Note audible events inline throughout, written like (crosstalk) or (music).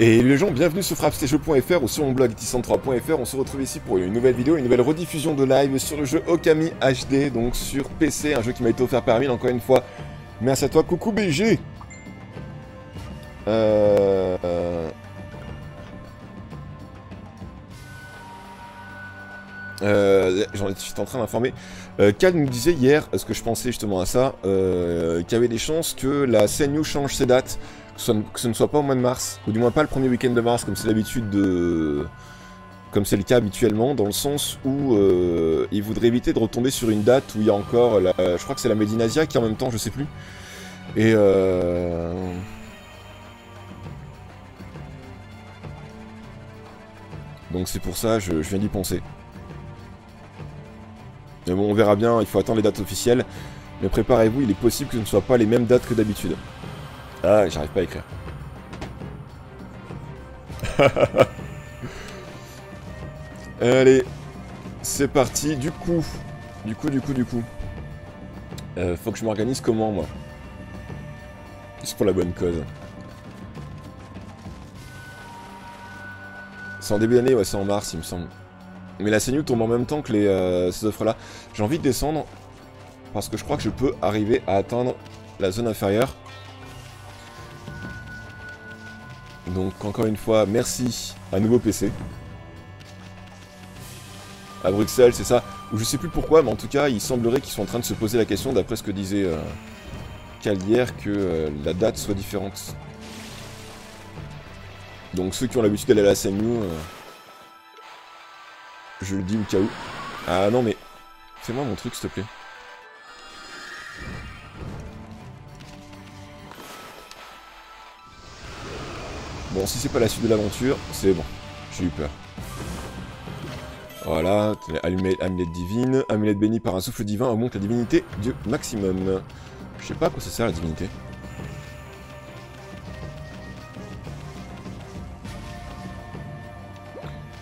Et les gens, bienvenue sur frappstage.fr ou sur mon blog tissan3.fr. On se retrouve ici pour une nouvelle vidéo, une nouvelle rediffusion de live sur le jeu Okami HD, donc sur PC, un jeu qui m'a été offert par Amine encore une fois. Merci à toi, coucou BG euh... Euh, J'étais en train d'informer. Euh, Cal nous disait hier, ce que je pensais justement à ça, euh, qu'il y avait des chances que la CNU change ses dates que ce, ne soit pas au mois de mars, ou du moins pas le premier week-end de mars, comme c'est l'habitude de... Comme c'est le cas habituellement, dans le sens où euh, il voudrait éviter de retomber sur une date où il y a encore, la, je crois que c'est la Medinasia qui en même temps, je sais plus. Et euh... Donc c'est pour ça, je, je viens d'y penser. Mais bon, on verra bien, il faut attendre les dates officielles. Mais préparez-vous, il est possible que ce ne soient pas les mêmes dates que d'habitude. Ah, j'arrive pas à écrire. (laughs) Allez, c'est parti. Du coup, du coup, du coup, du coup. Euh, faut que je m'organise comment, moi? C'est pour la bonne cause. C'est en début d'année, ouais, c'est en mars, il me semble. Mais la CNU tombe en même temps que les, euh, ces offres-là. J'ai envie de descendre, parce que je crois que je peux arriver à atteindre la zone inférieure. Donc encore une fois, merci à nouveau PC. À Bruxelles, c'est ça. Ou je sais plus pourquoi, mais en tout cas, il semblerait qu'ils sont en train de se poser la question, d'après ce que disait euh, que euh, la date soit différente. Donc ceux qui ont l'habitude d'aller à la CMU, euh, je le dis au cas où. Ah non mais, fais-moi mon truc s'il te plaît. Bon, si c'est pas la suite de l'aventure, c'est bon. J'ai eu peur. Voilà, amulette divine. Amulette bénie par un souffle divin augmente la divinité du maximum. Je sais pas à quoi ça sert la divinité.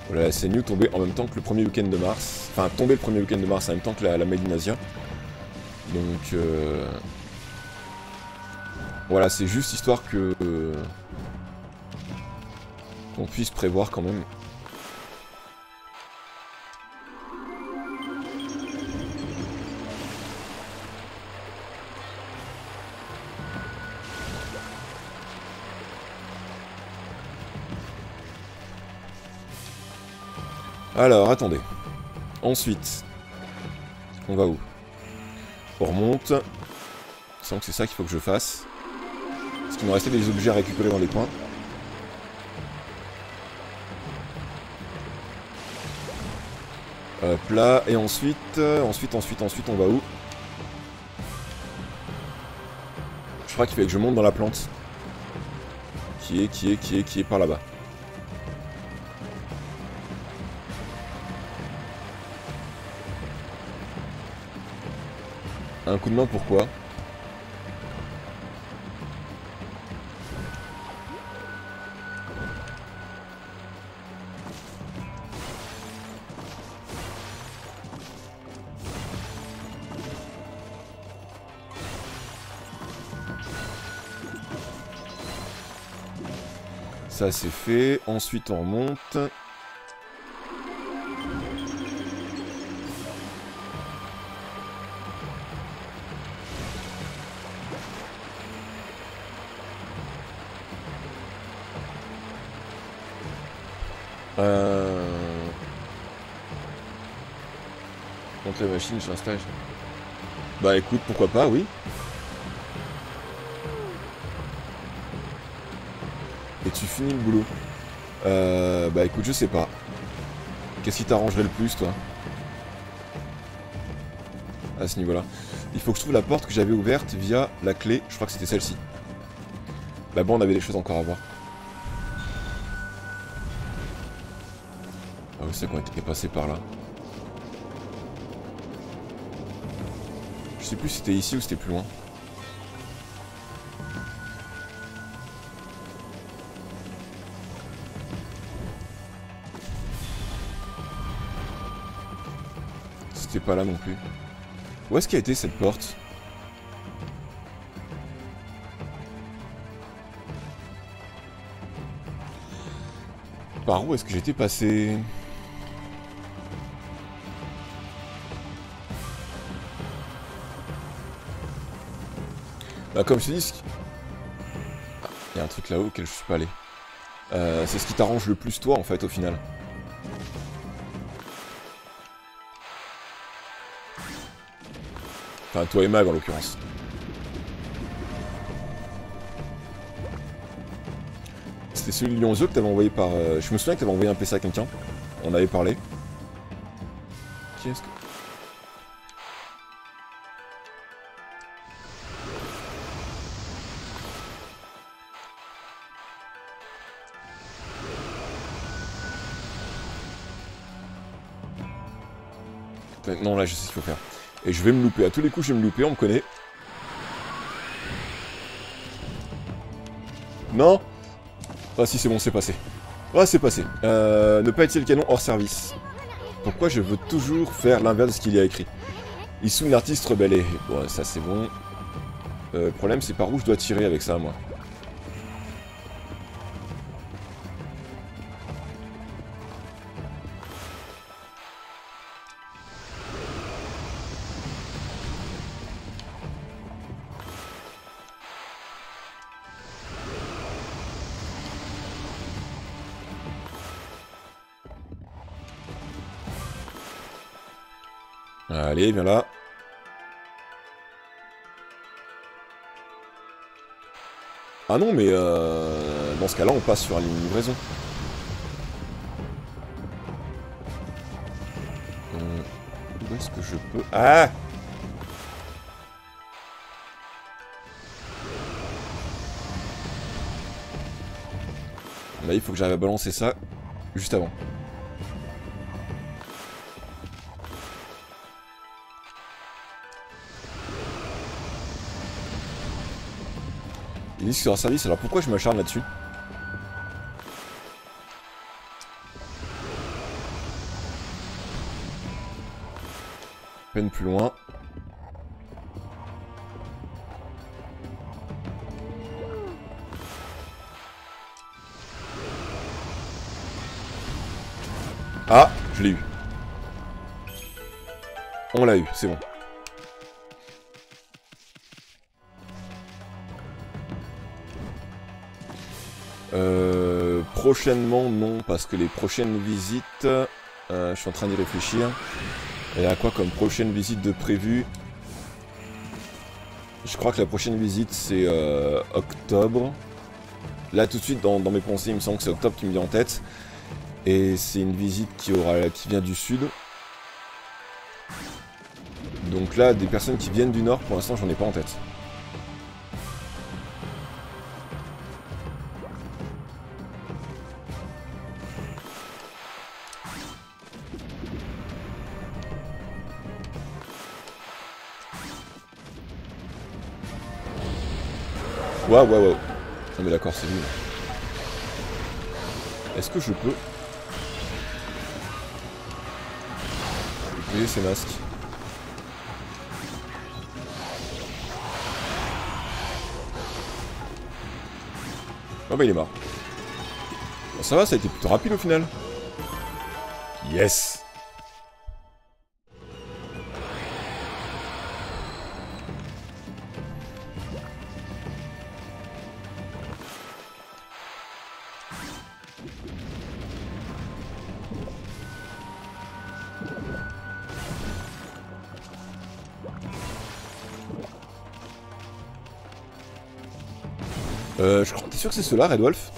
Voilà, c'est New tombé en même temps que le premier week-end de mars. Enfin, tombé le premier week-end de mars en même temps que la, la Medinasia. Donc, euh... Voilà, c'est juste histoire que... Euh qu'on puisse prévoir quand même. Alors, attendez. Ensuite, on va où? On remonte. Sans que c'est ça qu'il faut que je fasse. Parce qu'il me restait des objets à récupérer dans les coins. Hop là, et ensuite, euh, ensuite, ensuite, ensuite, on va où? Je crois qu'il fallait que je monte dans la plante. Qui est, qui est, qui est, qui est par là-bas. Un coup de main, pourquoi? Ça c'est fait. Ensuite on remonte. Euh... Monte la machine sur un stage. Bah écoute, pourquoi pas, oui. Finis le boulot. Euh, bah écoute, je sais pas. Qu'est-ce qui t'arrangerait le plus, toi? À ce niveau-là. Il faut que je trouve la porte que j'avais ouverte via la clé. Je crois que c'était celle-ci. Là-bas, on avait des choses encore à voir. Ah oui, c'est qu'on était passé par là. Je sais plus si c'était ici ou c'était plus loin. Pas là non plus. Où est-ce qu'a été cette porte? Par où est-ce que j'étais passé? Bah comme je dis, il y a un truc là-haut auquel je suis pas allé. Euh, c'est ce qui t'arrange le plus toi en fait au final. Enfin toi et Mag en l'occurrence. C'était celui de Lyonzeux que t'avais envoyé par... Euh, je me souviens que t'avais envoyé un PC à quelqu'un. On avait parlé. Qu'est-ce que... Non, là, je sais ce qu'il faut faire. Et je vais me louper. À tous les coups, je vais me louper, on me connaît. Non Ah si, c'est bon, c'est passé. Ah, c'est passé. Euh, ne pas utiliser le canon hors service. Pourquoi je veux toujours faire l'inverse de ce qu'il y a écrit Il sous l'artiste rebelle. Bon, ça c'est bon. Euh, le problème, c'est par où je dois tirer avec ça, moi? Viens là. Ah non, mais euh, dans ce cas-là, on passe sur la ligne livraison. Euh, où est-ce que je peux... Ah Là, il faut que j'arrive à balancer ça juste avant. Ils service, alors pourquoi je m'acharne là-dessus Peine plus loin. Ah, je l'ai eu. On l'a eu, c'est bon. Euh, prochainement, non, parce que les prochaines visites, euh, je suis en train d'y réfléchir. Et à quoi comme prochaine visite de prévu? Je crois que la prochaine visite, c'est euh, octobre. Là, tout de suite, dans, mes pensées, il me semble que c'est octobre qui me vient en tête. Et c'est une visite qui, aura, qui vient du sud. Donc là, des personnes qui viennent du nord, pour l'instant, j'en ai pas en tête. Waouh, waouh, waouh. Non mais d'accord, c'est nul. Est-ce que je peux... Utiliser ces masques Oh bah il est mort. Ça va, ça a été plutôt rapide au final. Yes t'es sûr que c'est cela, Red Wolf?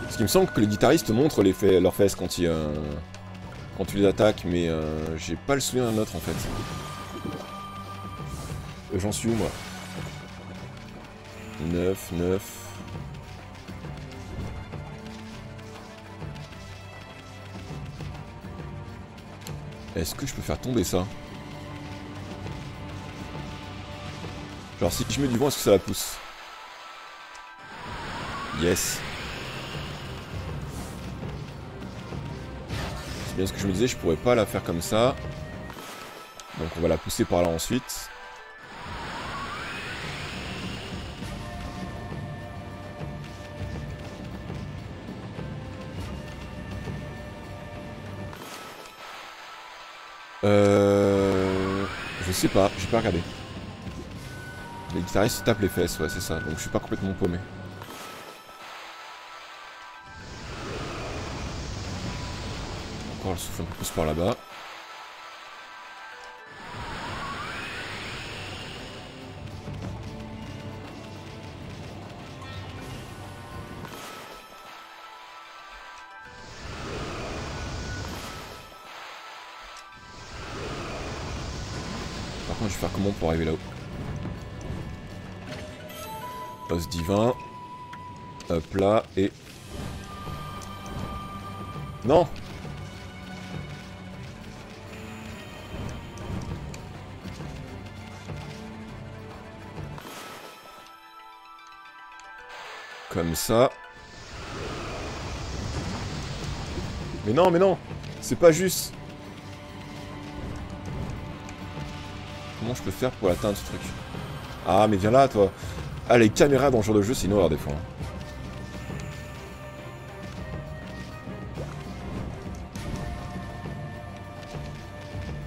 Parce qu'il me semble que les guitaristes montrent leurs fesses quand ils, euh, quand tu les attaques, mais euh, j'ai pas le souvenir d'un autre en fait. Euh, j'en suis où moi? 9, 9... Est-ce que je peux faire tomber ça? Genre si je mets du vent, est-ce que ça la pousse? Yes. C'est bien ce que je me disais, je pourrais pas la faire comme ça. Donc on va la pousser par là ensuite. Euh... Je sais pas, j'ai pas regardé. Les guitaristes tapent les fesses, ouais c'est ça, donc je suis pas complètement paumé. Un par là-bas. Par contre, je vais faire comment pour arriver là-haut Os divin. Hop là, et... Non Ça. Mais non, mais non C'est pas juste Comment je peux faire pour atteindre ce truc? Ah, mais viens là, toi ah, les caméras dans ce genre de jeu, c'est une horreur des fois.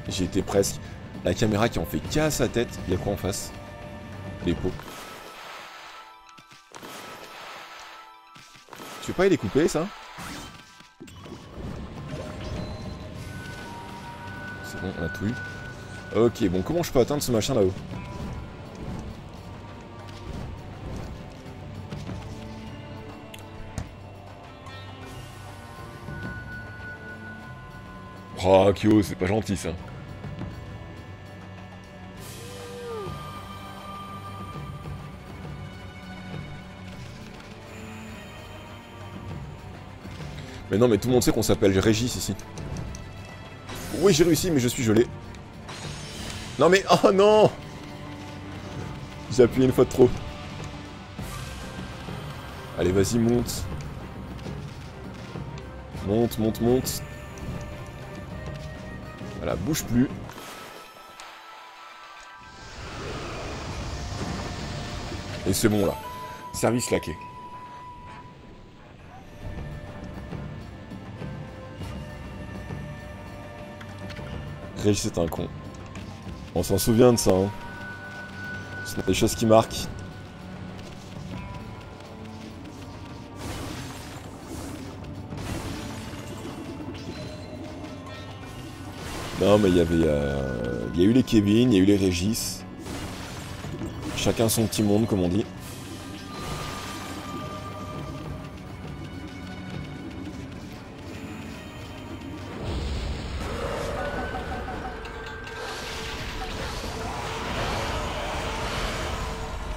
J'ai été presque. La caméra qui en fait qu'à sa tête. Il y a quoi en face? Les pots. Tu veux pas y découper ça C'est bon, on a tout eu. Ok, bon, comment je peux atteindre ce machin là-haut? Oh, Kyo, c'est pas gentil ça. Mais non, mais tout le monde sait qu'on s'appelle Régis ici. Oui, j'ai réussi, mais je suis gelé. Non mais... Oh non J'ai appuyé une fois de trop. Allez, vas-y, monte. Monte, monte, monte. Voilà, bouge plus. Et c'est bon là. Service laqué. Régis c'est un con. On s'en souvient de ça. Hein. C'est des choses qui marquent. Non, mais il y avait. Euh, il y a eu les Kevin, il y a eu les Régis. Chacun son petit monde, comme on dit.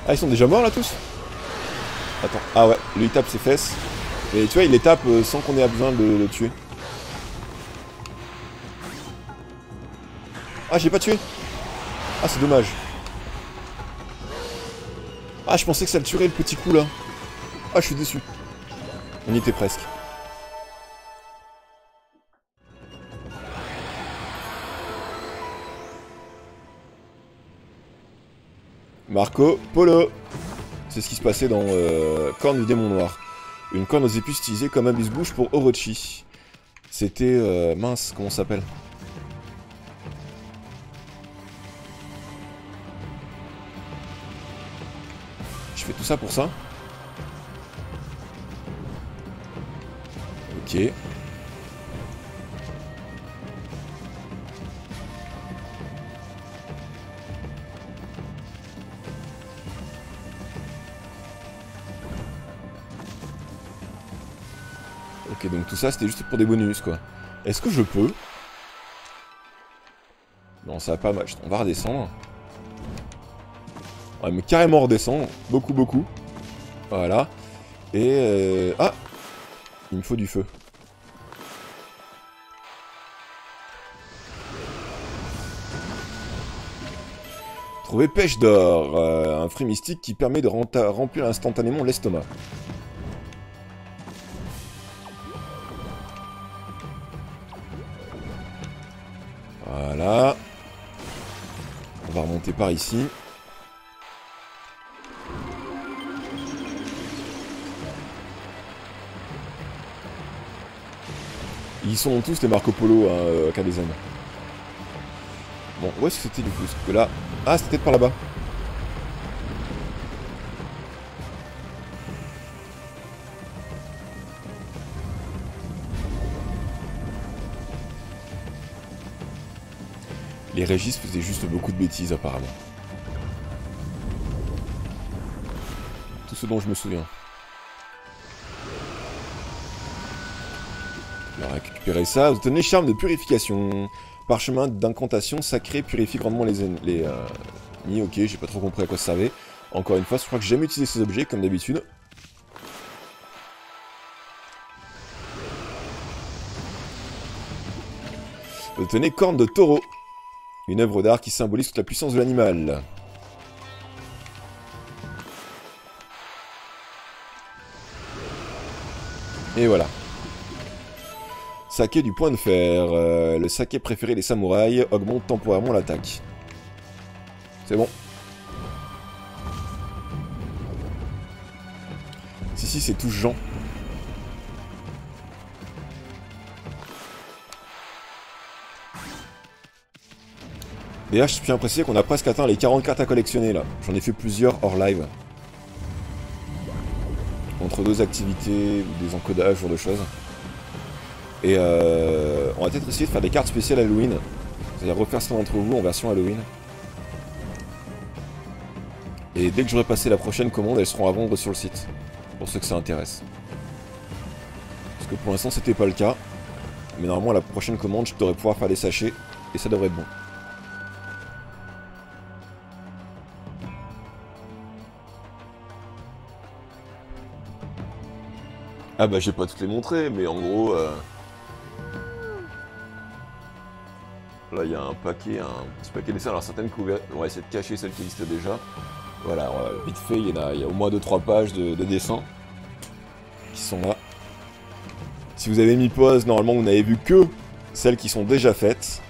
Ah, ils sont déjà morts là tous Attends. Ah ouais, lui il tape ses fesses. Et tu vois, il les tape euh, sans qu'on ait besoin de le tuer. Ah, j'ai pas tué Ah, c'est dommage. Ah, je pensais que ça le tuerait le petit coup là. Ah, je suis déçu. On y était presque. Marco Polo. C'est ce qui se passait dans euh, Corne du démon noir. Une corne aux épices utilisée comme abuse-bouche pour Orochi. C'était... Euh, mince, comment ça s'appelle? Je fais tout ça pour ça Ok. Donc tout ça c'était juste pour des bonus quoi. Est-ce que je peux Non, ça va pas mal. On va redescendre. Ouais, mais carrément redescendre. Beaucoup, beaucoup. Voilà. Et... Euh... Ah Il me faut du feu. Trouver pêche d'or. Euh, un fruit mystique qui permet de remplir instantanément l'estomac. Voilà. On va remonter par ici. Ils sont tous les Marco Polo à hein, euh, Bon, où est-ce que c'était du coup Parce que là... Ah, c'était par là-bas. Les Régis faisaient juste beaucoup de bêtises apparemment. Tout ce dont je me souviens. On va récupérer ça. Vous tenez charme de purification. Parchemin d'incantation sacré purifie grandement les ennemis. Euh... ok, j'ai pas trop compris à quoi ça servait. Encore une fois, je crois que j'ai jamais utilisé ces objets comme d'habitude. Vous tenez corne de taureau. Une œuvre d'art qui symbolise toute la puissance de l'animal. Et voilà. Saké du point de fer. Euh, le saké préféré des samouraïs augmente temporairement l'attaque. C'est bon. Si, si, c'est tout Jean. D'ailleurs, je suis impressionné qu'on a presque atteint les 40 cartes à collectionner là. J'en ai fait plusieurs hors live. Entre deux activités, des encodages, ce genre de choses. Et euh, on va peut-être essayer de faire des cartes spéciales Halloween. C'est-à-dire refaire ça entre vous en version Halloween. Et dès que j'aurai passé la prochaine commande, elles seront à vendre sur le site. Pour ceux que ça intéresse. Parce que pour l'instant, c'était pas le cas. Mais normalement, à la prochaine commande, je devrais pouvoir faire des sachets. Et ça devrait être bon. Ah bah j'ai pas toutes les montrées, mais en gros... Euh, là il y a un paquet, un petit paquet de dessins. Alors certaines couvertes, on va essayer de cacher celles qui existent déjà. Voilà, vite fait, il y, y a au moins 2-3 pages de, dessins qui sont là. Si vous avez mis pause, normalement vous n'avez vu que celles qui sont déjà faites.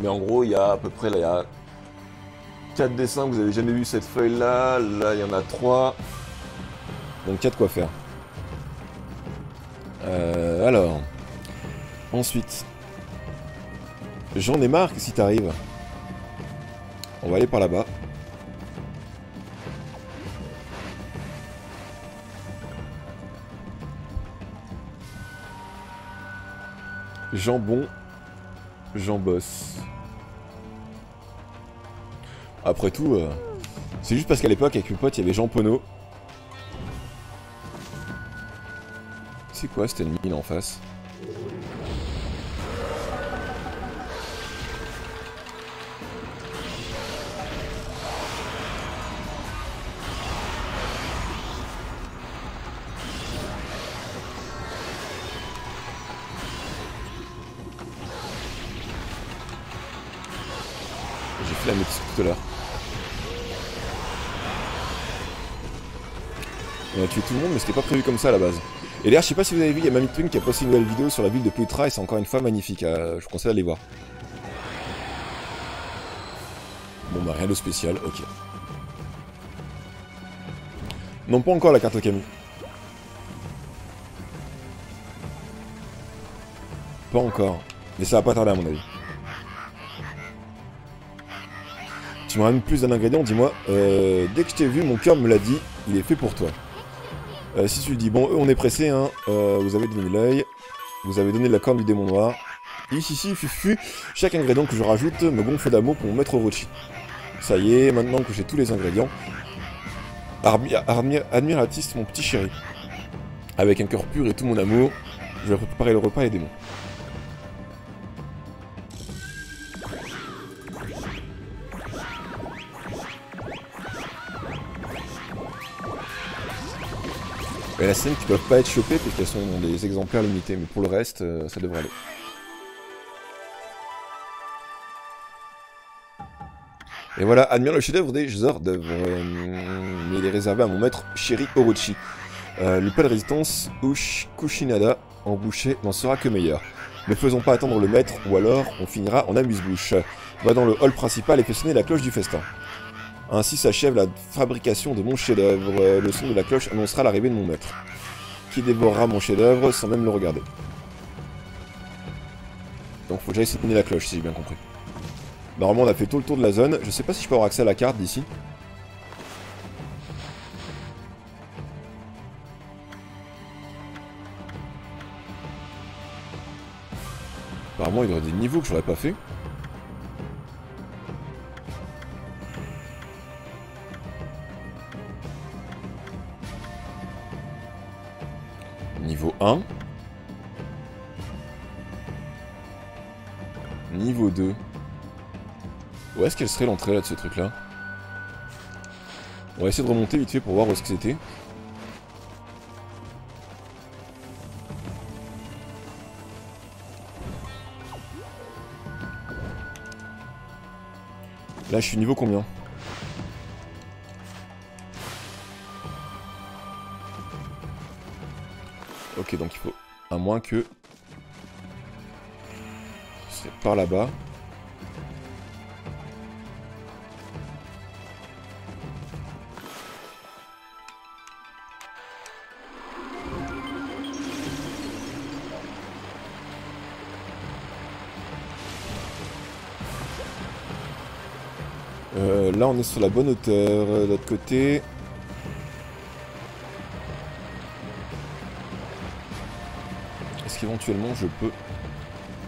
Mais en gros, il y a à peu près, là, il y a 4 dessins, vous avez jamais vu cette feuille là, là il y en a 3, donc il y a de quoi faire. Euh, alors. Ensuite. J'en ai marre si t'arrives. On va aller par là-bas. Jambon. Jambosse. Après tout, euh, c'est juste parce qu'à l'époque, avec mes potes, il y avait Jean Pono. C'est quoi cette ennemi là en face J'ai fait la médecine tout à l'heure. On a tué tout le monde mais c'était pas prévu comme ça à la base. Et d'ailleurs, je sais pas si vous avez vu, il y a Mamie Twin qui a posté une nouvelle vidéo sur la ville de Plutra et c'est encore une fois magnifique. Euh, je vous conseille d'aller voir. Bon bah rien de spécial, ok. Non, pas encore la carte Camille. Pas encore. Mais ça va pas tarder à mon avis. Tu me ramènes plus d'un ingrédient, dis-moi. Euh, dès que je t'ai vu, mon cœur me l'a dit, il est fait pour toi. Euh, si tu lui dis, bon, eux, on est pressé, hein, euh, vous avez donné l'œil, vous avez donné la corne du démon noir. Ici, ici, fufu, chaque ingrédient que je rajoute me gonfle d'amour pour mon maître Orochi. Ça y est, maintenant que j'ai tous les ingrédients, admiratis, mon petit chéri. Avec un cœur pur et tout mon amour, je vais préparer le repas et les démons. Et la scène qui peuvent pas être chopées parce qu'elles sont des exemplaires limités, mais pour le reste, euh, ça devrait aller. Et voilà, admire le chef-d'œuvre des hors d'œuvre. Euh, mais il est réservé à mon maître Shiri Orochi. Euh, le pas de résistance, Ush Kushinada, en boucher, n'en sera que meilleur. Ne faisons pas attendre le maître, ou alors on finira en amuse-bouche. Va dans le hall principal et fais sonner la cloche du festin. Ainsi s'achève la fabrication de mon chef-d'œuvre. Le son de la cloche annoncera l'arrivée de mon maître, qui dévorera mon chef-d'œuvre sans même le regarder. Donc faut que j'aille sonner la cloche, si j'ai bien compris. Normalement, on a fait tout le tour de la zone. Je sais pas si je peux avoir accès à la carte d'ici. Apparemment, il y aurait des niveaux que j'aurais pas fait. Niveau 1. Niveau 2. Où est-ce qu'elle serait l'entrée là de ce truc là On va essayer de remonter vite fait pour voir où est-ce que c'était. Là je suis niveau combien? Moins que... C'est par là-bas. Euh, là, on est sur la bonne hauteur. De l'autre côté... Est-ce qu'éventuellement, je peux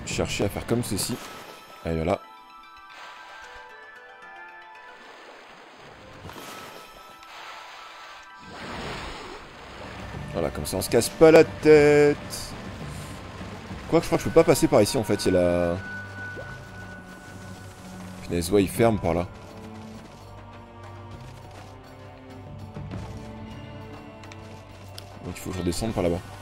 chercher à faire comme ceci Allez, voilà. Voilà, comme ça, on se casse pas la tête. Quoi que je crois que je peux pas passer par ici, en fait. Il y a la... Punaise, ouais, il ferme par là. faut que je redescende par là-bas.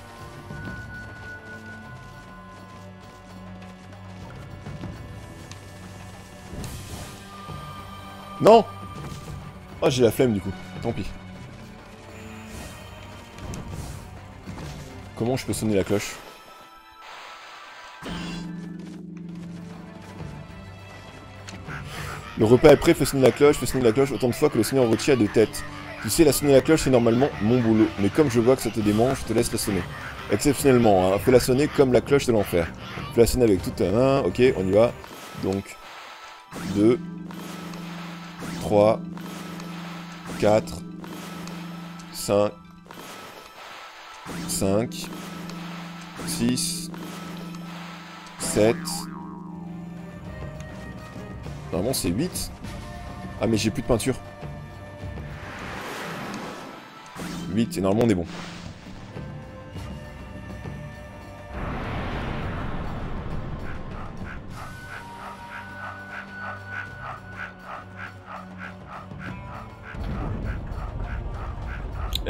Non Oh, j'ai la flemme du coup. Tant pis. Comment je peux sonner la cloche? Le repas est prêt, fais sonner la cloche, fais sonner la cloche autant de fois que le seigneur retient de tête. Tu sais, la sonner la cloche, c'est normalement mon boulot. Mais comme je vois que ça te démange, je te laisse la sonner. Exceptionnellement, hein, fais la sonner comme la cloche de l'enfer. Fais la sonner avec toute ta main. Ok, on y va. Donc, 2, 3, 4, 5, 5, 6, 7. Normalement, c'est 8. Ah, mais j'ai plus de peinture. 8, et normalement on est bon.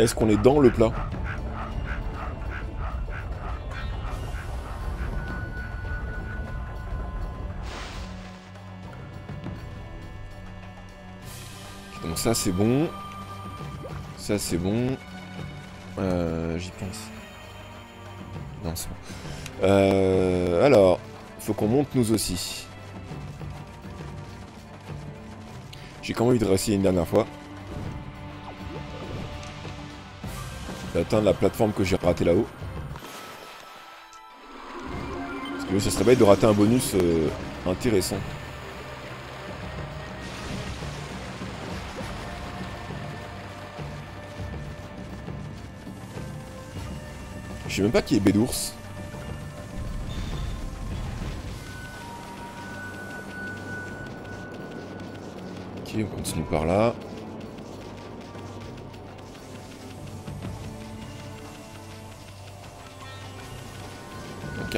Est-ce qu'on est dans le plat Donc ça c'est bon. Ça c'est bon. Euh, J'y pense. Non, c'est bon. Euh, alors, faut qu'on monte nous aussi. J'ai quand même envie de réessayer une dernière fois. D'atteindre la plateforme que j'ai raté là-haut. Parce que ça serait bête de rater un bonus euh, intéressant. Je sais même pas qui est Bédours. Ok, on continue par là.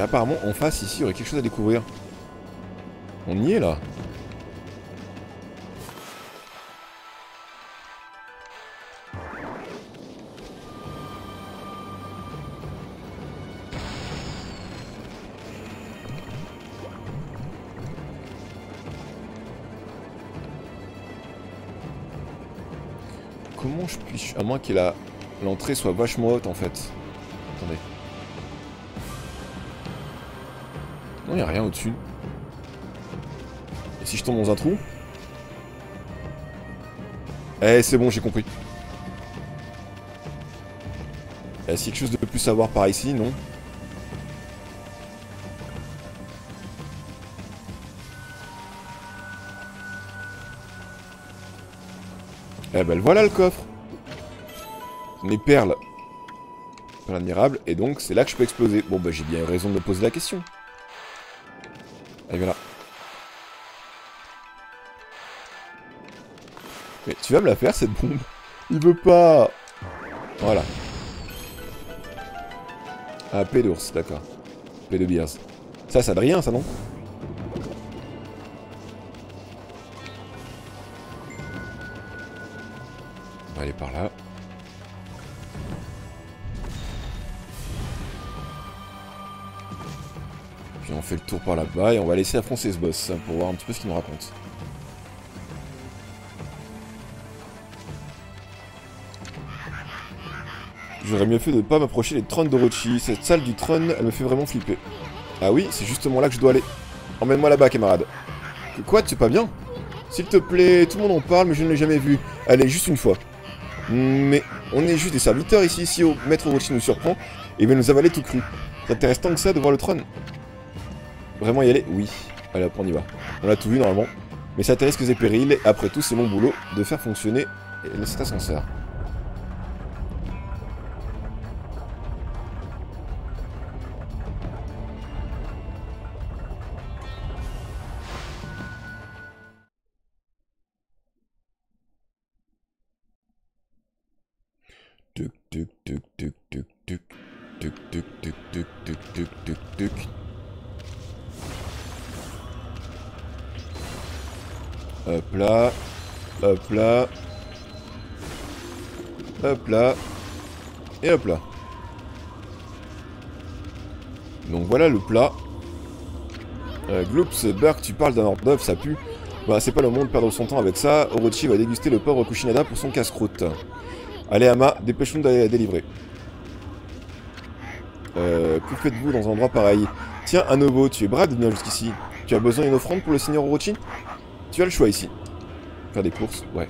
Apparemment en face ici il y aurait quelque chose à découvrir. On y est là. Comment je puis... À moins que l'entrée soit vachement haute en fait. Attendez. Non, il a rien au-dessus. Et si je tombe dans un trou Eh, c'est bon, j'ai compris. Eh, il y a quelque chose de plus à voir par ici, non Eh ben voilà le coffre Mes perles perles admirables et donc c'est là que je peux exploser. Bon bah j'ai bien raison de me poser la question. Allez voilà. Mais tu vas me la faire cette bombe Il veut pas Voilà. Ah, P d'ours, d'accord. P de beers. Ça, ça de rien, ça, non? On va aller par là. Fait le tour par là-bas et on va laisser affronter ce boss pour voir un petit peu ce qu'il nous raconte. J'aurais mieux fait de ne pas m'approcher des trônes d'Orochi. Cette salle du trône, elle me fait vraiment flipper. Ah oui, c'est justement là que je dois aller. Emmène-moi là-bas, camarade. Quoi, tu es pas bien? S'il te plaît, tout le monde en parle, mais je ne l'ai jamais vu. Allez, juste une fois. Mais on est juste des serviteurs ici, si au maître Orochi nous surprend, et va nous avaler tout cru. Ça t'intéresse tant que ça de voir le trône? Vraiment y aller Oui. Allez hop, on y va. On a tout vu normalement. Mais ça risques et périls, après tout c'est mon boulot de faire fonctionner cet ascenseur. Hop là. Hop là. Hop là. Et hop là. Donc voilà le plat. Euh, Gloops, Burke, tu parles d'un ordre d'œuf, ça pue. Bah c'est pas le monde perdre son temps avec ça. Orochi va déguster le pauvre Kushinada pour son casse-croûte. Allez Ama, dépêchons de délivrer. Euh, que faites-vous dans un endroit pareil? Tiens, nouveau, tu es brave de venir jusqu'ici. Tu as besoin d'une offrande pour le seigneur Orochi? Tu as le choix ici. Faire des courses, ouais.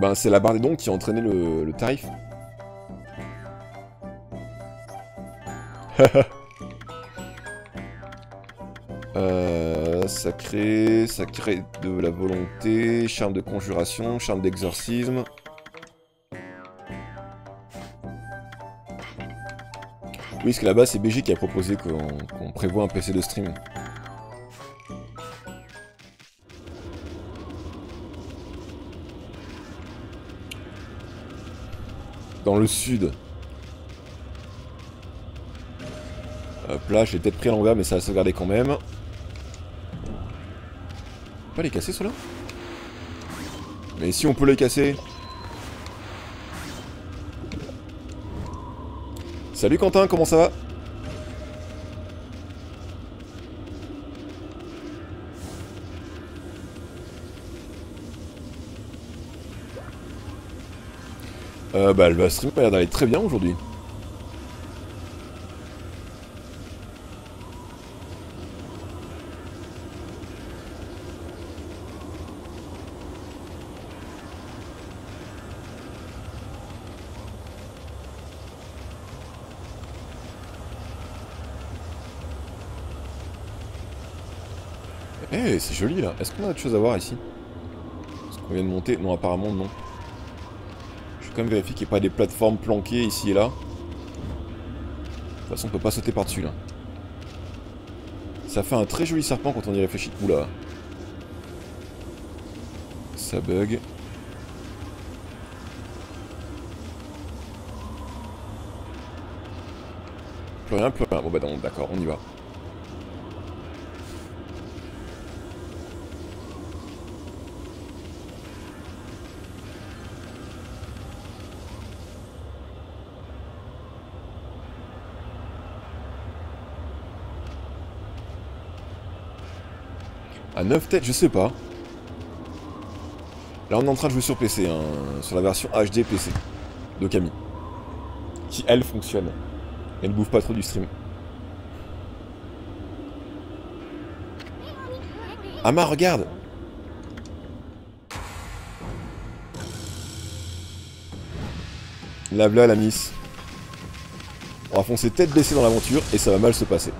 Ben, c'est la barre des dons qui a entraîné le, tarif. (laughs) ça crée de la volonté, charme de conjuration, charme d'exorcisme. Oui, parce que là-bas, c'est BG qui a proposé qu'on prévoit un PC de stream. dans le sud. Hop là, j'ai peut-être pris mais ça va se garder quand même. Peut les casser, ceux-là Mais si on peut les casser Salut Quentin, comment ça va Euh, bah, le stream a l'air d'aller très bien aujourd'hui. Eh, c'est joli là. Est-ce qu'on a autre chose à voir ici Est-ce qu'on vient de monter Non, apparemment non quand même vérifier qu'il n'y ait pas des plateformes planquées ici et là. De toute façon, on peut pas sauter par-dessus là. Ça fait un très joli serpent quand on y réfléchit. Oula. Ça bug. Plus rien, plus rien. Bon bah d'accord, on y va. À 9 têtes, je sais pas. Là, on est en train de jouer sur PC, hein, sur la version HD PC de Camille. Qui, elle, fonctionne. Elle ne bouffe pas trop du stream. Ama, regarde La la miss. On va foncer tête baissée dans l'aventure et ça va mal se passer.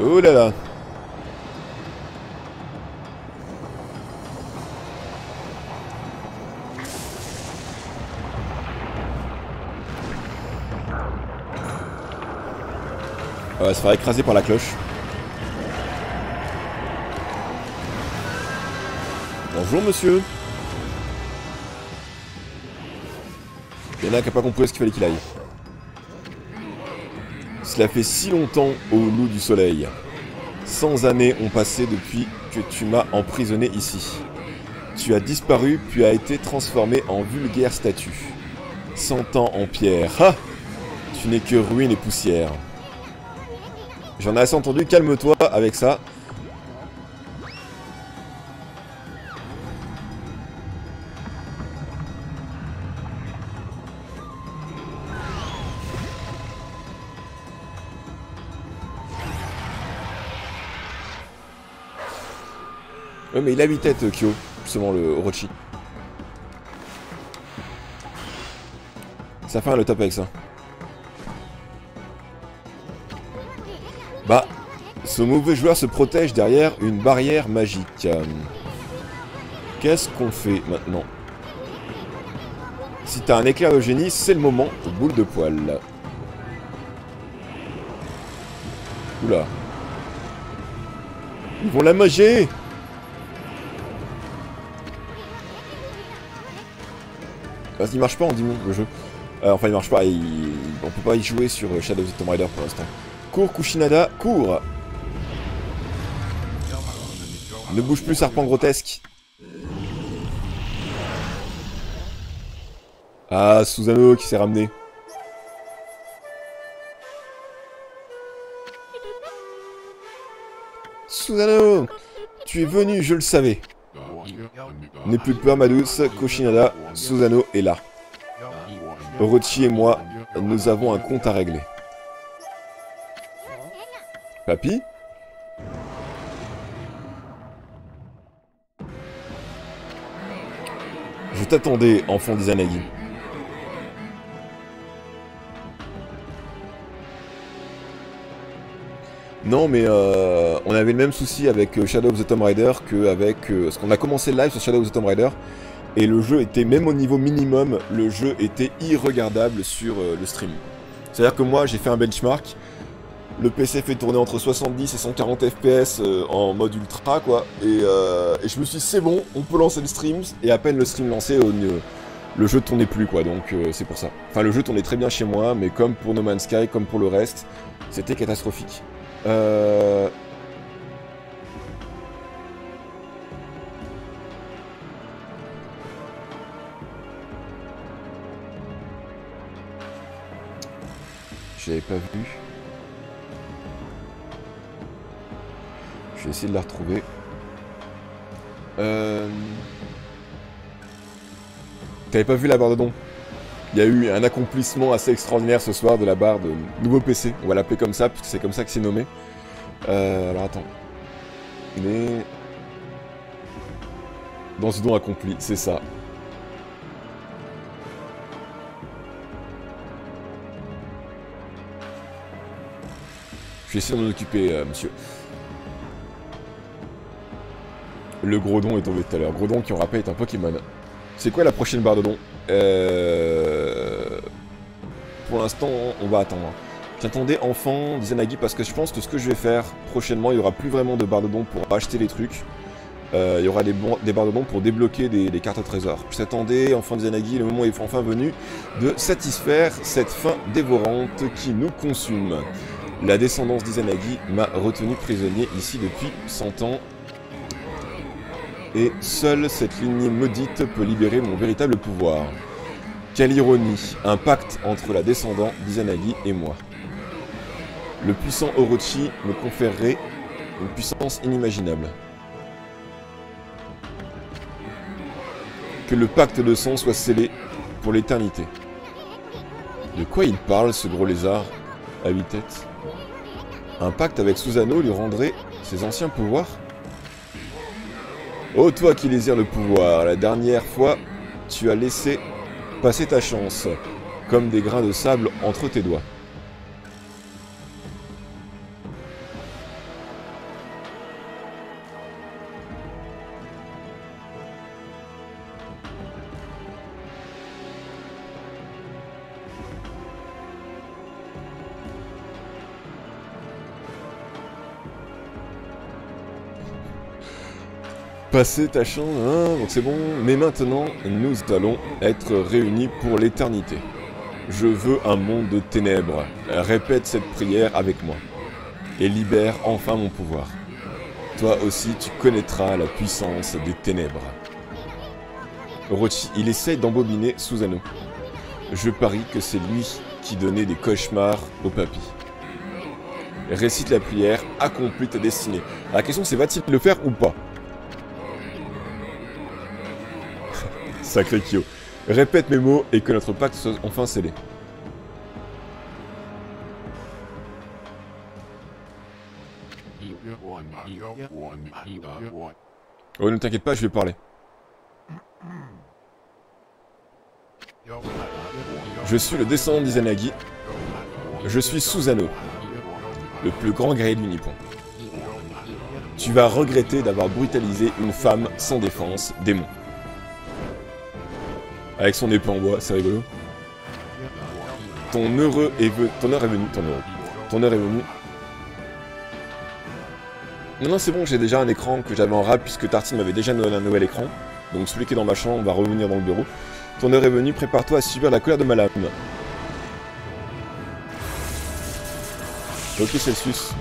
Oh là là va se faire écraser par la cloche. Bonjour monsieur Il y en a qui n'a pas compris ce qu'il fallait qu'il aille. Cela fait si longtemps, ô loup du soleil. Cent années ont passé depuis que tu m'as emprisonné ici. Tu as disparu puis as été transformé en vulgaire statue. Cent ans en pierre. Tu n'es que ruine et poussière. J'en ai assez entendu, calme-toi avec ça. Mais il a 8 têtes Kyo, justement le Orochi. Ça fait un le top avec ça. Bah, ce mauvais joueur se protège derrière une barrière magique. Qu'est-ce qu'on fait maintenant? Si t'as un éclair de génie, c'est le moment, boule de poil. Oula. Ils vont la manger Vas-y, il marche pas en 10 le jeu. Euh, enfin, il marche pas, on peut pas y jouer sur Shadow of the Tomb Raider pour l'instant. Cours, Kushinada, cours Ne bouge plus, serpent grotesque Ah, Susano qui s'est ramené. Susano Tu es venu, je le savais. N'aie plus peur, ma douce. Koshinada, Susano est là. Orochi et moi, nous avons un compte à régler. Papy Je t'attendais, enfant d'Izanagi. Non, mais euh, on avait le même souci avec euh, Shadow of the Tomb Raider qu'avec... Euh, parce qu'on a commencé le live sur Shadow of the Tomb Raider, et le jeu était, même au niveau minimum, le jeu était irregardable sur le stream. C'est-à-dire que moi, j'ai fait un benchmark, le PC fait tourner entre 70 et 140 FPS en mode ultra, quoi. Et, je me suis dit, c'est bon, on peut lancer le stream. Et à peine le stream lancé, le jeu tournait plus, quoi. Donc c'est pour ça. Enfin, le jeu tournait très bien chez moi, mais comme pour No Man's Sky, comme pour le reste, c'était catastrophique. Euh... J'avais pas vu. Je vais essayer de la retrouver. Euh... T'avais pas vu la barre de don Il y a eu un accomplissement assez extraordinaire ce soir de la barre de nouveau PC. On va l'appeler comme ça, puisque c'est comme ça que c'est nommé. Euh, alors attends. Mais... Dans ce don accompli, c'est ça. Je vais essayer de m'en occuper, euh, monsieur. Le gros don est tombé tout à l'heure. Gros don qui on rappelle est un Pokémon. C'est quoi la prochaine barre de don? Euh... Pour l'instant, on va attendre. J'attendais enfant, disait parce que je pense que ce que je vais faire prochainement, il n'y aura plus vraiment de barre de don pour acheter les trucs. Euh, il y aura des, barres de don pour débloquer des, cartes au trésor. Je t'attendais, enfant Nagui, le moment est enfin venu de satisfaire cette faim dévorante qui nous consume. La descendance d'Izanagi m'a retenu prisonnier ici depuis 100 ans et seule cette lignée maudite peut libérer mon véritable pouvoir. Quelle ironie, un pacte entre la descendante d'Izanagi et moi. Le puissant Orochi me conférerait une puissance inimaginable. Que le pacte de sang soit scellé pour l'éternité. De quoi il parle, ce gros lézard à huit têtes? Un pacte avec Susano lui rendrait ses anciens pouvoirs? Oh, toi qui désires le pouvoir, la dernière fois, tu as laissé passer ta chance, comme des grains de sable entre tes doigts. Passer ta chance, hein, donc c'est bon. Mais maintenant, nous allons être réunis pour l'éternité. Je veux un monde de ténèbres. Répète cette prière avec moi. Et libère enfin mon pouvoir. Toi aussi, tu connaîtras la puissance des ténèbres. Il essaye d'embobiner Susanoo. Je parie que c'est lui qui donnait des cauchemars au papy. Récite la prière, accomplis ta destinée. La question c'est va-t-il le faire ou pas? Sacré Kyo. Répète mes mots et que notre pacte soit enfin scellé. Oh, ne t'inquiète pas, je vais parler. Je suis le descendant d'Izanagi. Je suis Susano, le plus grand guerrier du Nippon. Tu vas regretter d'avoir brutalisé une femme sans défense, démon. Avec son épée en bois, c'est rigolo. Ton heureux est venu. Ton heure est venue. Ton heure. Est venue. Non, non, c'est bon, j'ai déjà un écran que j'avais en rap puisque Tartine m'avait déjà donné un nouvel écran. Donc celui qui est dans ma chambre va revenir dans le bureau. Ton heure est venue, prépare-toi à subir la colère de ma lame. Ok Celsius.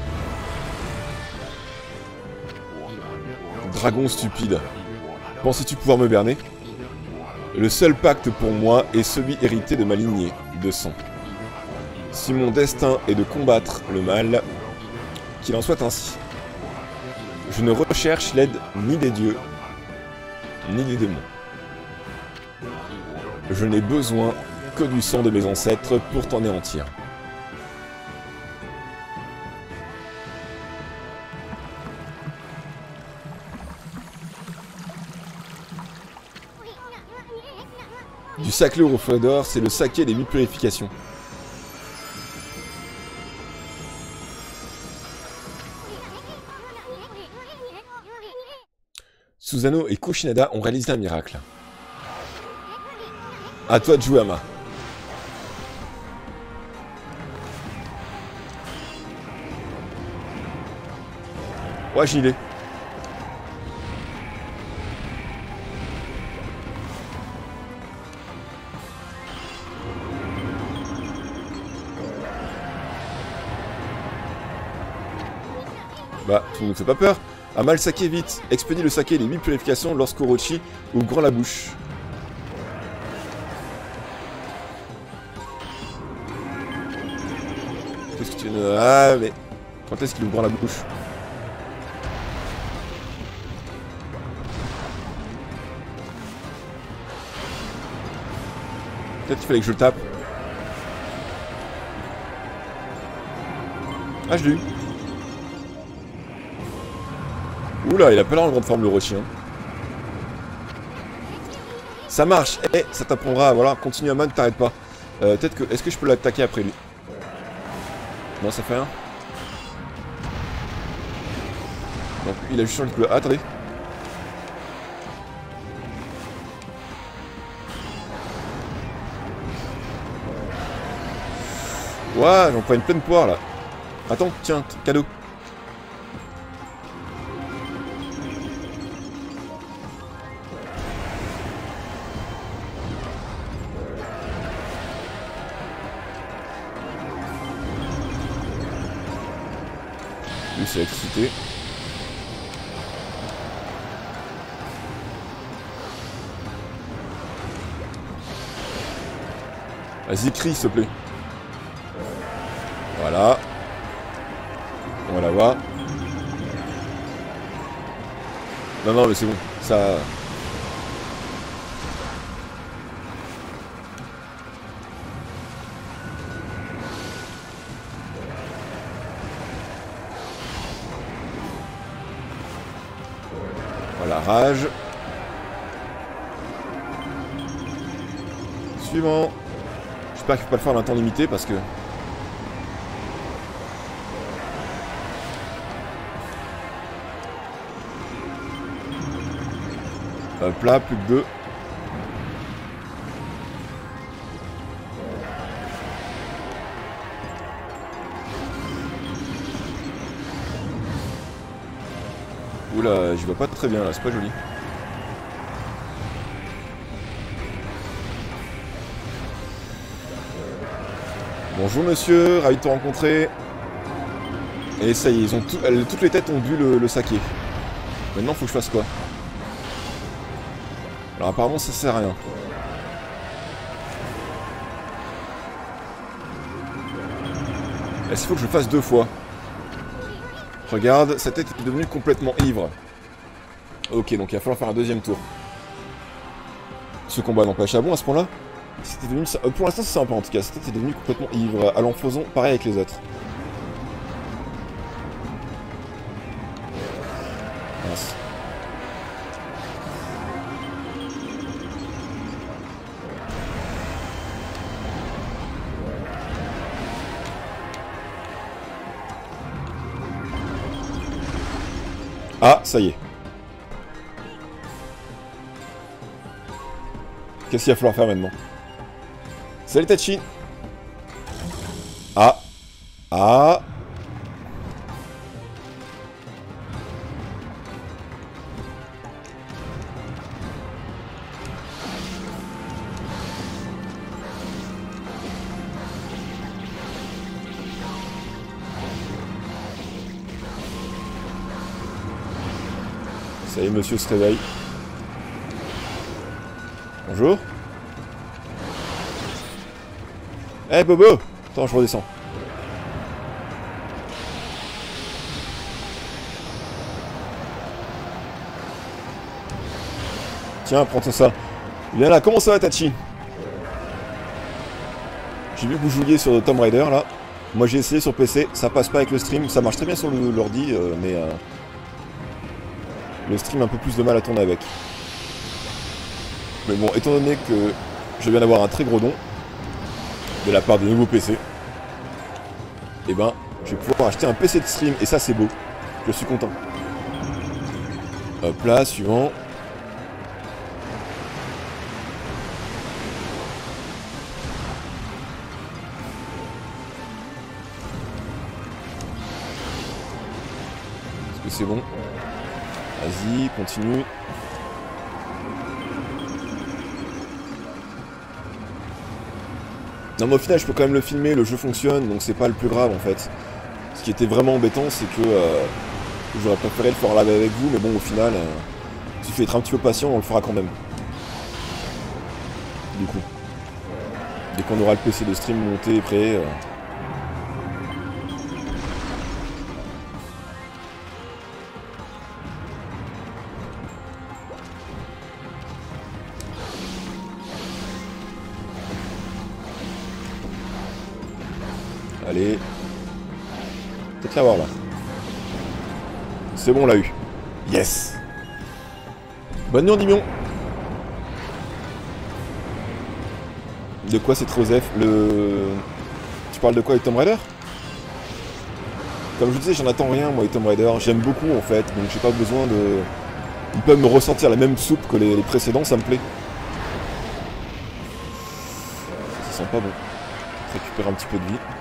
Dragon stupide. Pensais-tu pouvoir me berner? Le seul pacte pour moi est celui hérité de ma lignée de sang. Si mon destin est de combattre le mal, qu'il en soit ainsi. Je ne recherche l'aide ni des dieux, ni des démons. Je n'ai besoin que du sang de mes ancêtres pour t'anéantir. Saké au reflet d'or, c'est le saké des mille purifications. Susano et Kushinada ont réalisé un miracle. À toi de jouer, Ama. Ouais, j'y vais. Bah, tu ne fais pas peur. Ama le saké vite. Expédie le saké et les 1000 purifications lorsqu'Orochi ouvre grand la bouche. Qu'est-ce que tu veux... Ah, mais... Quand est-ce qu'il ouvre grand la bouche? Peut-être qu'il fallait que je le tape. Ah, je l'ai eu. Oula, il a pas l'air en grande forme le Roshi. Hein. Ça marche. Eh, ça t'apprendra. Voilà, continue à man, t'arrêtes pas. Euh, Peut-être que... Est-ce que je peux l'attaquer après lui? Non, ça fait rien. Donc, il a juste changé de couleur. Attendez. Ouah, j'en prends une pleine poire là. Attends, tiens, cadeau. Vas-y, crie, s'il te plaît. Voilà. On va la voir. Non, non, mais c'est bon. Ça... Suivant. J'espère qu'il faut pas le faire dans un temps limité parce que... Hop là, plus que deux. Je vois pas très bien là, c'est pas joli. Bonjour monsieur, ravi de te rencontrer. Et ça y est, ont toutes les têtes ont bu le, le saké. Maintenant, faut que je fasse quoi? Alors apparemment, ça sert à rien. Est-ce qu'il faut que je le fasse deux fois? Regarde, sa tête est devenue complètement ivre. Ok, donc il va falloir faire un deuxième tour. Ce combat n'empêche à bon à ce point-là C'était devenu. Euh, pour l'instant, c'est sympa en tout cas. Est devenue complètement ivre. Alors faisons pareil avec les autres. Ah, ça y est. Qu'est-ce qu'il va falloir faire maintenant Salut Tachi. Ah. Ah. Ça y est, monsieur se réveille. Bonjour. Eh Bobo Attends, je redescends. Tiens, prends ça. Viens là, comment ça va Tachi? J'ai vu que vous jouiez sur Tomb Raider là. Moi j'ai essayé sur PC, ça passe pas avec le stream, ça marche très bien sur l'ordi, euh, mais euh, le stream a un peu plus de mal à tourner avec. Mais bon, étant donné que je viens d'avoir un très gros don de la part de nouveaux PC, et eh ben, je vais pouvoir acheter un PC de stream, et ça c'est beau. Je suis content. Hop là, suivant. Est-ce que c'est bon? Vas-y, continue. Non mais au final je peux quand même le filmer, le jeu fonctionne, donc c'est pas le plus grave en fait. Ce qui était vraiment embêtant c'est que euh, j'aurais préféré le faire live avec vous, mais bon au final, euh, si faut être un petit peu patient, on le fera quand même. Du coup. Dès qu'on aura le PC de stream monté et prêt... Euh, Allez. Peut-être l'avoir là. C'est bon, on l'a eu. Yes Bonne nuit, Endymion De quoi c'est trop Le... Tu parles de quoi avec Tomb Raider? Comme je vous disais, j'en attends rien, moi, avec Tomb Raider. J'aime beaucoup, en fait, donc j'ai pas besoin de... Ils peuvent me ressentir la même soupe que les, précédents, ça me plaît. Ça sent pas bon. Récupérer un petit peu de vie.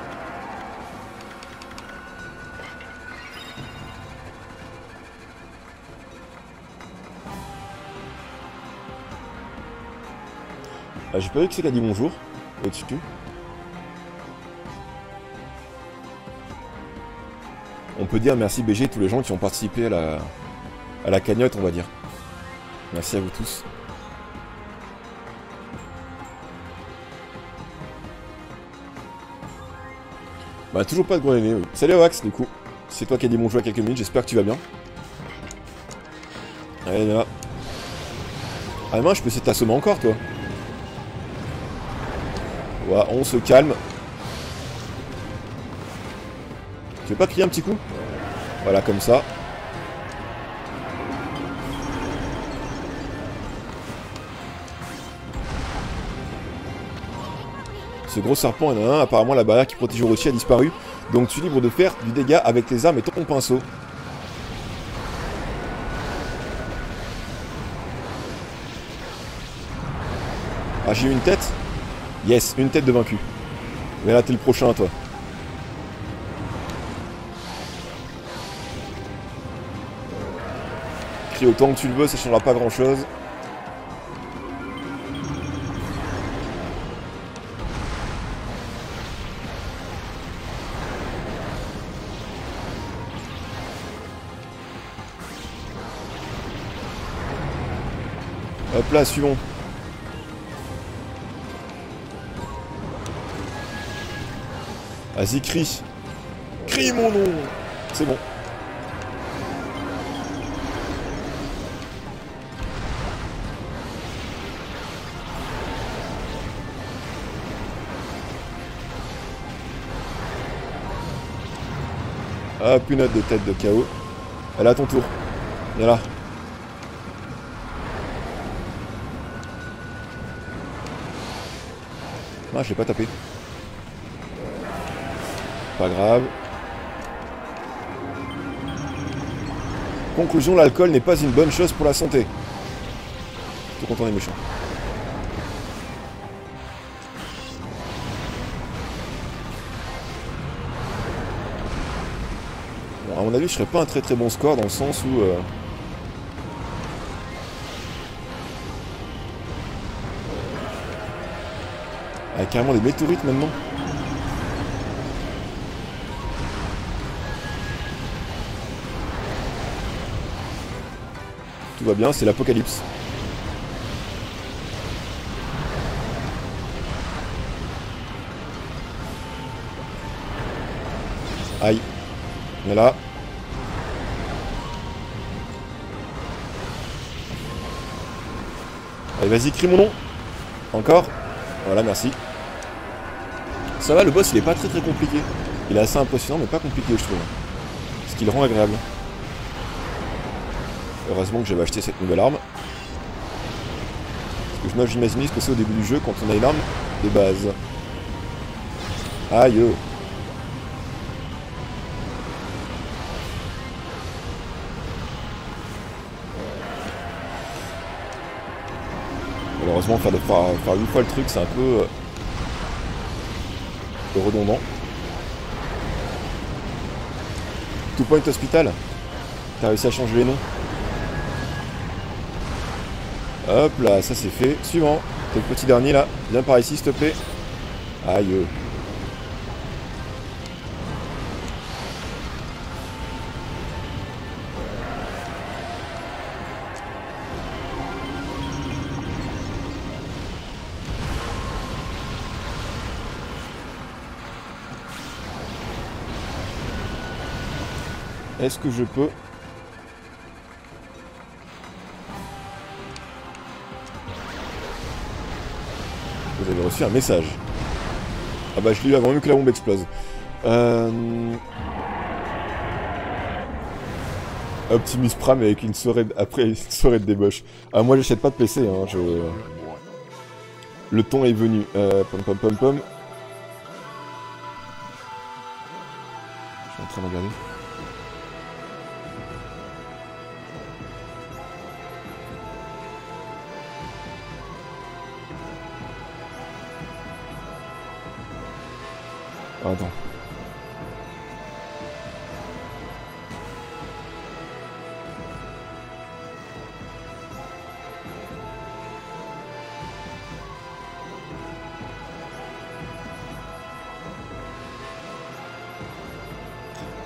Ah, j'ai pas vu que c'est qui a dit bonjour au-dessus. On peut dire merci BG à tous les gens qui ont participé à la, à la cagnotte, on va dire. Merci à vous tous. Bah toujours pas de gros oui. Salut Wax du coup. C'est toi qui as dit bonjour à quelques minutes, j'espère que tu vas bien. Allez là. Ah moi je peux essayer de t'assommer encore toi. On se calme. Tu veux pas crier un petit coup? Voilà, comme ça. Ce gros serpent, il y en a un, apparemment la barrière qui protège Orochi a disparu, donc tu es libre de faire du dégât avec tes armes et ton pinceau. Ah, j'ai eu une tête? Yes, une tête de vaincu. Mais là, t'es le prochain, toi. Crie autant que tu le veux, ça changera pas grand-chose. Hop là, suivons. Vas-y, crie. Crie mon nom C'est bon. Une autre de tête de chaos. Elle a ton tour. Viens là. Ah, je l'ai pas tapé. Pas grave. Conclusion, l'alcool n'est pas une bonne chose pour la santé. Tout content des méchants. À mon avis, je serais pas un très très bon score dans le sens où... Euh... Ah, carrément des météorites maintenant. Bien, c'est l'apocalypse. Aïe. On là. Allez, vas-y, crie mon nom. Encore. Voilà, merci. Ça va, le boss, il est pas très très compliqué. Il est assez impressionnant, mais pas compliqué, je trouve. Ce qui le rend agréable. Heureusement que j'avais acheté cette nouvelle arme. Parce que moi j'imaginais ce que c'est au début du jeu quand on a une arme de base. Aïe Malheureusement faire, faire, une fois le truc c'est un peu euh, redondant. Two Point Hospital T'as réussi à changer les noms Hop là, ça c'est fait. Suivant. T'es le petit dernier là. Viens par ici s'il te plaît. Aïe. Est-ce que je peux Avez reçu un message. Ah bah je l'ai eu avant même que la bombe explose. Euh... Optimus Prime avec une soirée après une soirée de débauche. Ah moi j'achète pas de PC hein, je... Le ton est venu. Euh, pom pom pom pom. Je suis en train de regarder.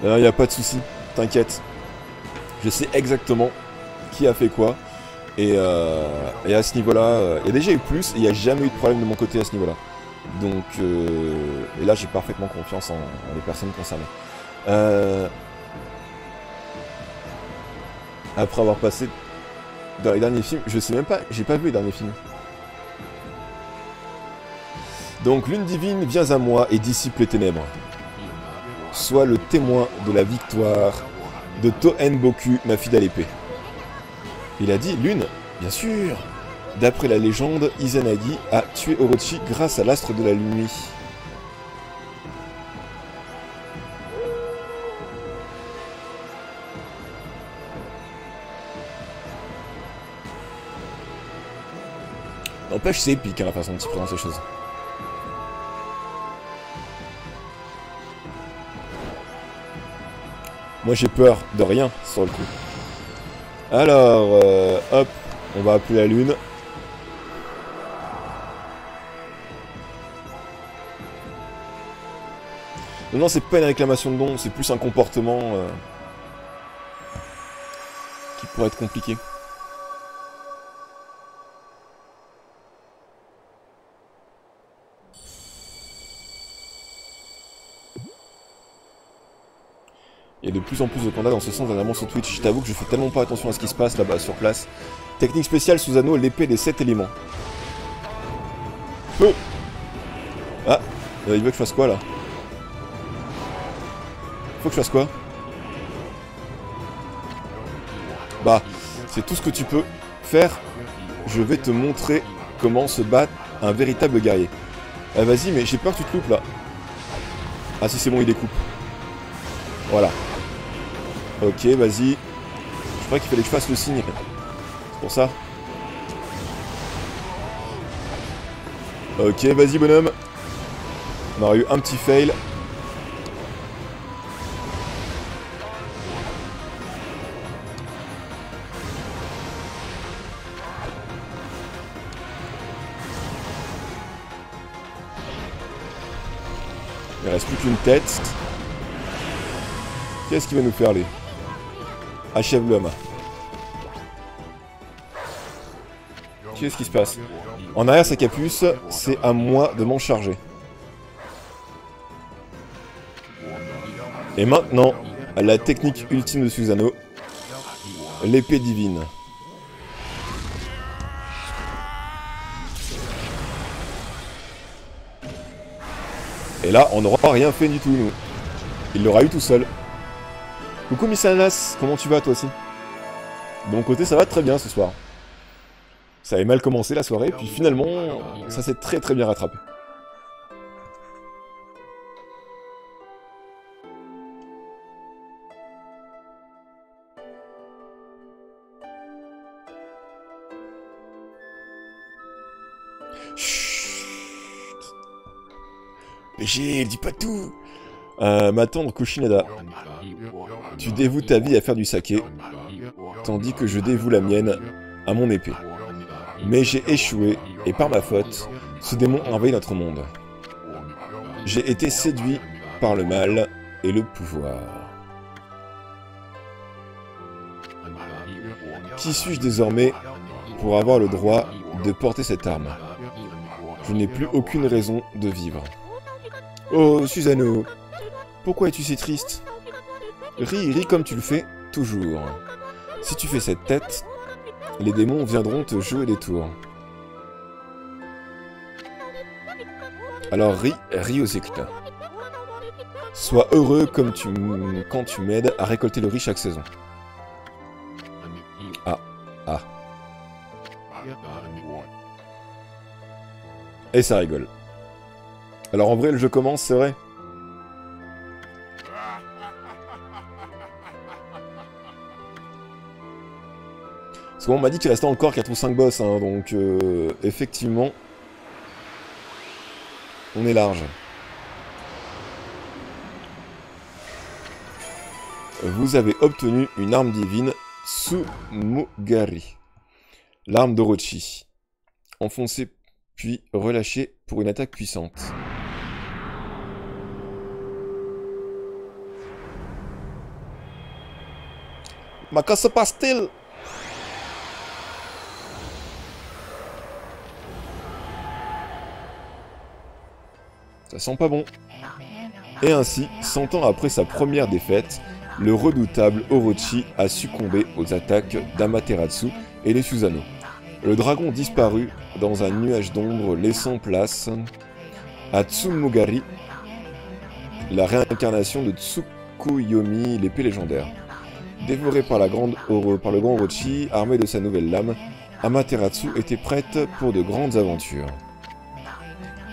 Il n'y a pas de souci, t'inquiète. Je sais exactement qui a fait quoi. Et, euh, à ce niveau-là, il y a déjà eu plus il n'y a jamais eu de problème de mon côté à ce niveau-là. Donc, euh, et là j'ai parfaitement confiance en, les personnes concernées. Euh, après avoir passé dans les derniers films, je sais même pas, j'ai pas vu les derniers films. Donc lune divine, viens à moi et dissipe les ténèbres. Sois le témoin de la victoire de Toen Boku, ma fidèle épée. Il a dit, lune, bien sûr, D'après la légende, Izanagi a tué Orochi grâce à l'astre de la nuit. N'empêche, c'est épique hein, la façon de il présente ces choses. Moi j'ai peur de rien sur le coup. Alors, euh, hop, on va appeler la lune. Non, non, c'est pas une réclamation de don, c'est plus un comportement euh, qui pourrait être compliqué. Il y a de plus en plus de pandas dans ce sens dernièrement sur Twitch. Je t'avoue que je fais tellement pas attention à ce qui se passe là-bas sur place. Technique spéciale sous anneau, l'épée des 7 éléments. Feu Ah, euh, il veut que je fasse quoi là? Faut que je fasse quoi Bah, c'est tout ce que tu peux faire. Je vais te montrer comment se bat un véritable guerrier. Ah vas-y, mais j'ai peur que tu te loupes là. Ah si c'est bon, il découpe. Voilà. Ok, vas-y. Je crois qu'il fallait que je fasse le signe. C'est pour ça. Ok, vas-y bonhomme. On aura eu un petit fail. Tête. Qu'est-ce qu'il va nous faire, lui? Achève l'homme. Qu'est-ce qui se passe? En arrière, sa capuce, c'est à moi de m'en charger. Et maintenant, la technique ultime de Susano, l'épée divine. Et là, on n'aura rien fait du tout, nous. Il l'aura eu tout seul. Coucou Missanas, comment tu vas toi aussi? De mon côté, ça va très bien ce soir. Ça avait mal commencé la soirée, puis finalement, ça s'est très très bien rattrapé. Gilles, dis pas tout euh, Ma tendre Kushinada. Tu dévoues ta vie à faire du saké, tandis que je dévoue la mienne à mon épée. Mais j'ai échoué, et par ma faute, ce démon a envahi notre monde. J'ai été séduit par le mal et le pouvoir. Qui suis-je désormais pour avoir le droit de porter cette arme? Je n'ai plus aucune raison de vivre. Oh, Susano, pourquoi es-tu si triste? Ris, ris comme tu le fais toujours. Si tu fais cette tête, les démons viendront te jouer des tours. Alors ris, ris aux éclats. Sois heureux comme tu, quand tu m'aides à récolter le riz chaque saison. Ah, ah. Et ça rigole. Alors en vrai, le jeu commence, c'est vrai Parce qu'on m'a dit qu'il restait encore 4 ou 5 boss, hein, donc euh, effectivement, on est large. Vous avez obtenu une arme divine Tsumugari, l'arme d'Orochi. Enfoncée puis relâchée pour une attaque puissante. Ma que se passe-t-il Ça sent pas bon. Et ainsi, 100 ans après sa première défaite, le redoutable Orochi a succombé aux attaques d'Amaterasu et les Susano. Le dragon disparut dans un nuage d'ombre laissant place à Tsumugari, la réincarnation de Tsukuyomi, l'épée légendaire. Dévoré par, la grande par le grand Orochi, armé de sa nouvelle lame, Amaterasu était prête pour de grandes aventures.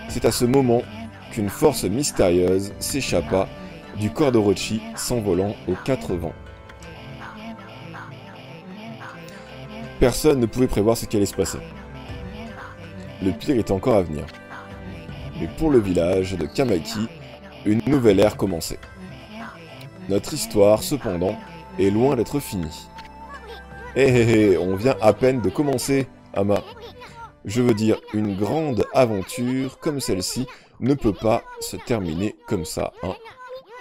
C'est à ce moment qu'une force mystérieuse s'échappa du corps d'Orochi s'envolant aux quatre vents. Personne ne pouvait prévoir ce qui allait se passer. le pire était encore à venir. Mais pour le village de Kamaki, une nouvelle ère commençait. Notre histoire, cependant, est loin d'être finie. Hé hé hé, on vient à peine de commencer, Ama. Je veux dire, une grande aventure comme celle-ci ne peut pas se terminer comme ça, hein.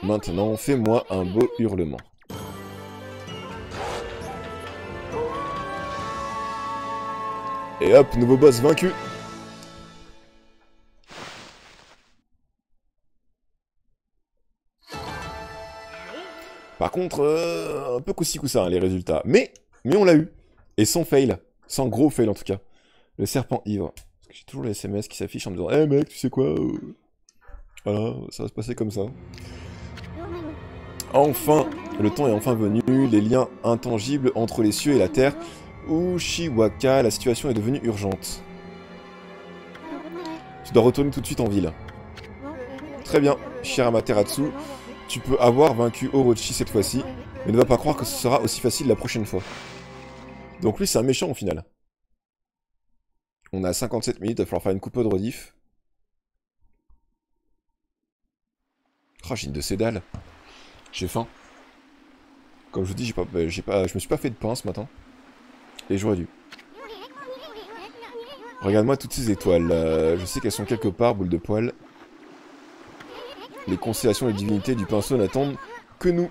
Maintenant, fais-moi un beau hurlement. Et hop, nouveau boss vaincu Par contre, euh, un peu coussi ça hein, les résultats. Mais, mais on l'a eu. Et sans fail. Sans gros fail en tout cas. Le serpent ivre. Parce que j'ai toujours les SMS qui s'affichent en me disant Eh mec, tu sais quoi euh, Voilà, ça va se passer comme ça. Enfin, le temps est enfin venu, les liens intangibles entre les cieux et la terre. Ushiwaka, la situation est devenue urgente. Tu dois retourner tout de suite en ville. Très bien, cher Amaterasu. Tu peux avoir vaincu Orochi cette fois-ci, mais ne va pas croire que ce sera aussi facile la prochaine fois. Donc lui, c'est un méchant au final. On a 57 minutes, il va falloir faire une coupe de rediff. Oh, j'ai une de ces dalles. J'ai faim. Comme je vous dis, j'ai pas, je me suis pas fait de pain ce matin. Et j'aurais dû. Regarde-moi toutes ces étoiles. Je sais qu'elles sont quelque part, boule de poil. Les constellations et les divinités du pinceau n'attendent que nous.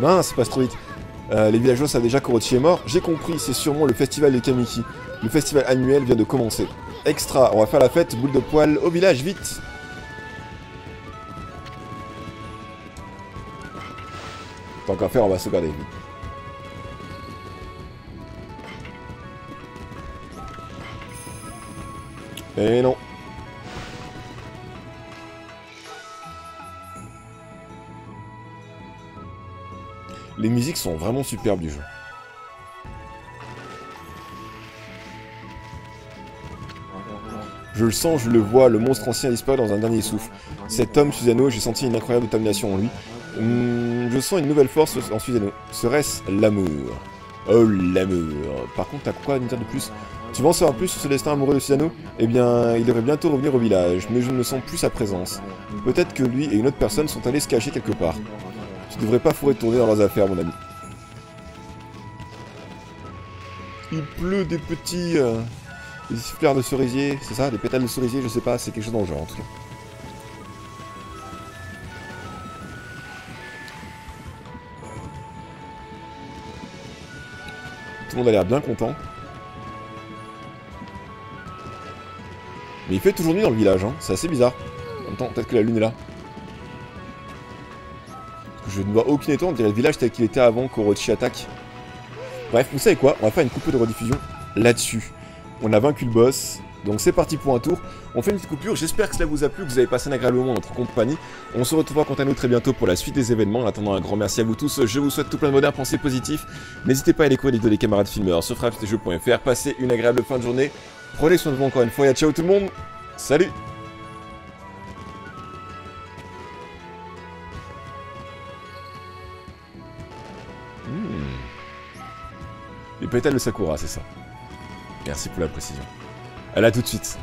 Mince, passe trop vite. Euh, les villageois savent déjà qu'Orochi est mort. J'ai compris, c'est sûrement le festival de Kamiki. Le festival annuel vient de commencer. Extra, on va faire la fête, boule de poil, au village, vite Tant qu'à faire, on va se garder. Et non. Les musiques sont vraiment superbes du jeu. Je le sens, je le vois, le monstre ancien disparaît dans un dernier souffle. Cet homme, Susano, j'ai senti une incroyable détermination en lui. Hmm, je sens une nouvelle force en Susano. Serait-ce l'amour? Oh, l'amour Par contre, t'as quoi à me dire de plus? Tu en savoir plus sur ce destin amoureux de Susano Eh bien, il devrait bientôt revenir au village, mais je ne sens plus sa présence. Peut-être que lui et une autre personne sont allés se cacher quelque part. Tu devrais pas fourrer tourner dans leurs affaires, mon ami. Il pleut des petits... Euh, des fleurs de cerisier, c'est ça Des pétales de cerisier, je sais pas, c'est quelque chose dans le genre en tout cas. Tout le monde a l'air bien content. Il fait toujours nuit dans le village, hein. c'est assez bizarre. En même temps, peut-être que la lune est là. je ne vois aucune étoile, on dirait le village tel qu'il était avant qu'Orochi attaque. Bref, vous savez quoi? On va faire une coupe de rediffusion là-dessus. On a vaincu le boss. Donc c'est parti pour un tour. On fait une petite coupure. J'espère que cela vous a plu, que vous avez passé un agréable moment en notre compagnie. On se retrouvera quant à nous très bientôt pour la suite des événements. En attendant, un grand merci à vous tous. Je vous souhaite tout plein de bonheur, pensées positifs. N'hésitez pas à aller découvrir les des camarades filmeurs sur frappestjeux.fr. Passez une agréable fin de journée. Prenez soin de vous encore une fois et ciao tout le monde. Salut hmm. Les pétales de Sakura, c'est ça. Merci pour la précision. À là tout de suite.